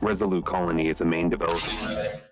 Resolute Colony is a main developer.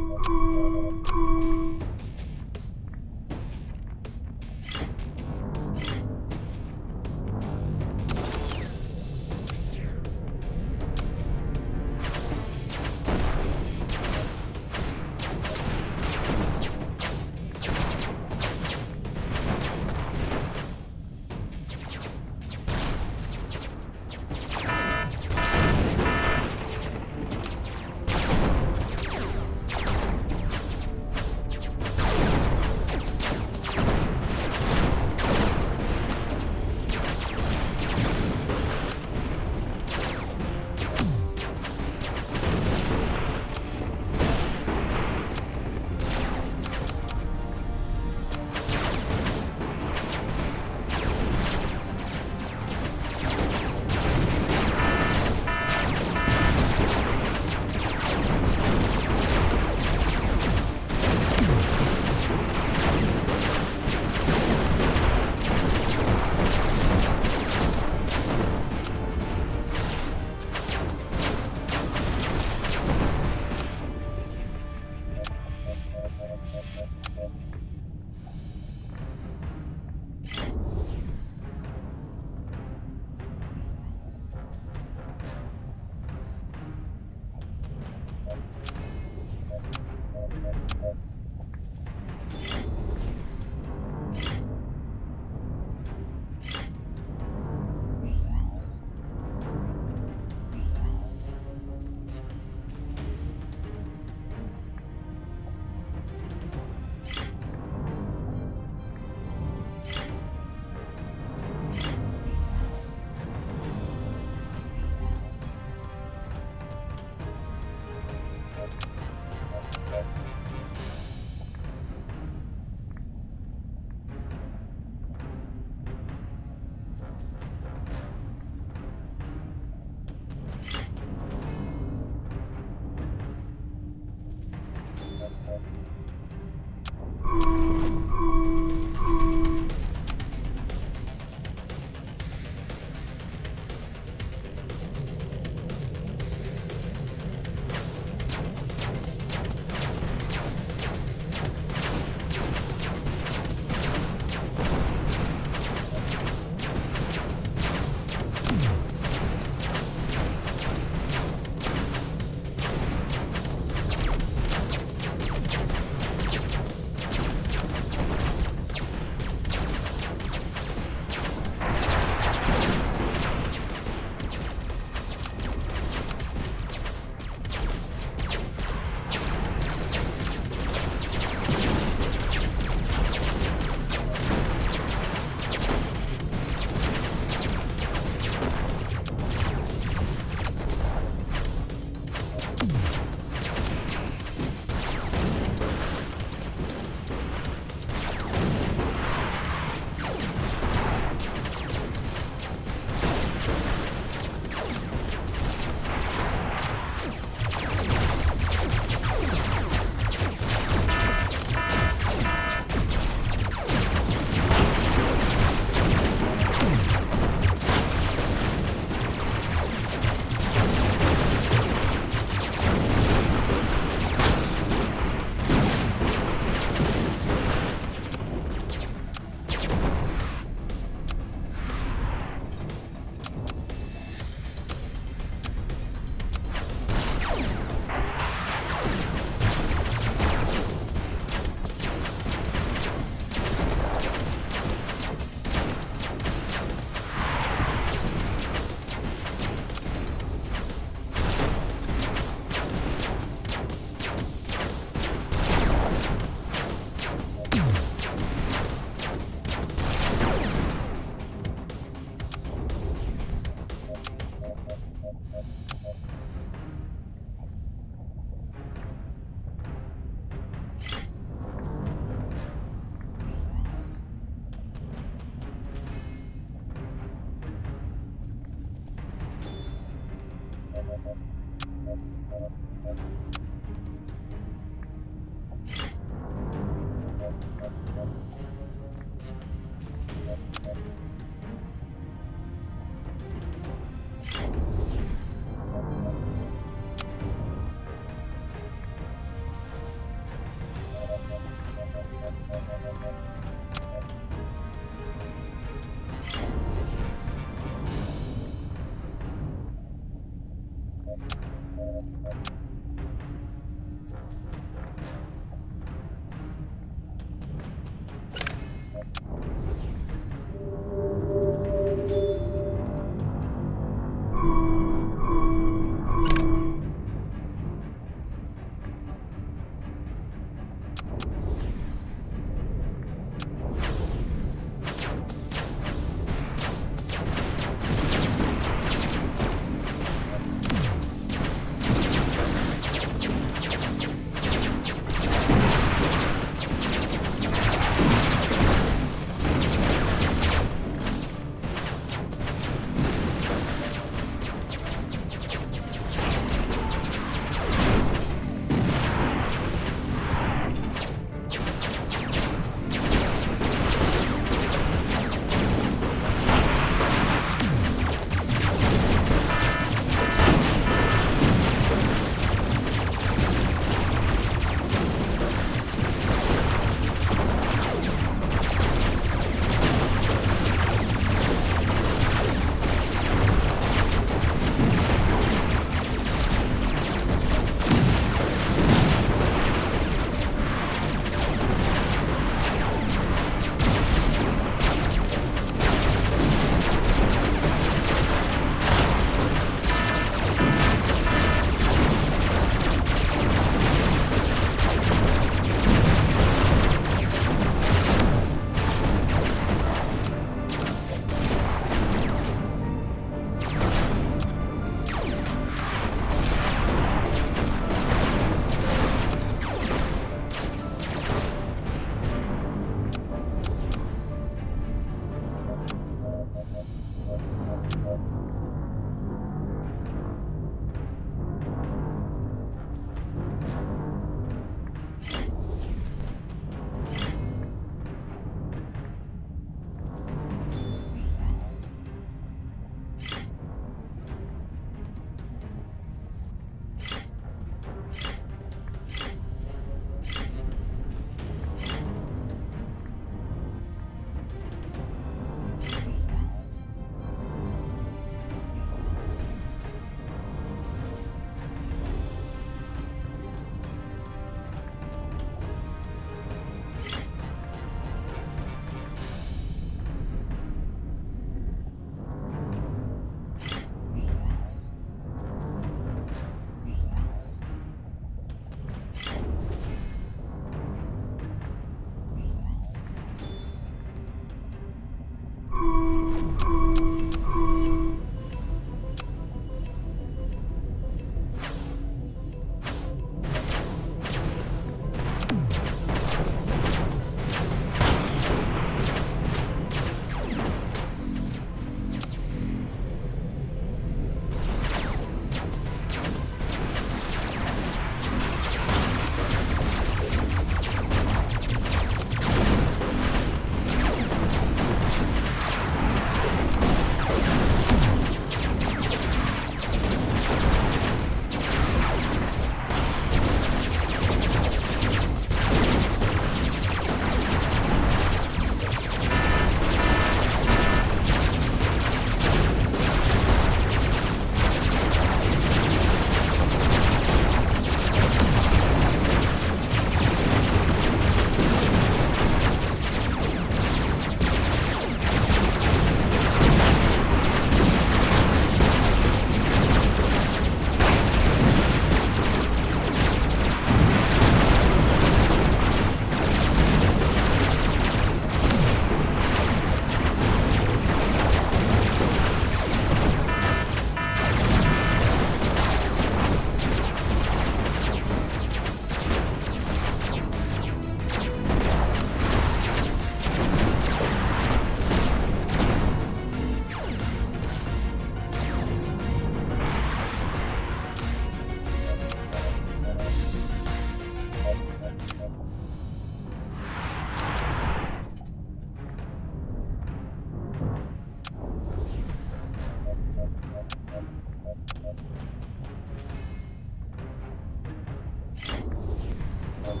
Thank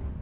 you.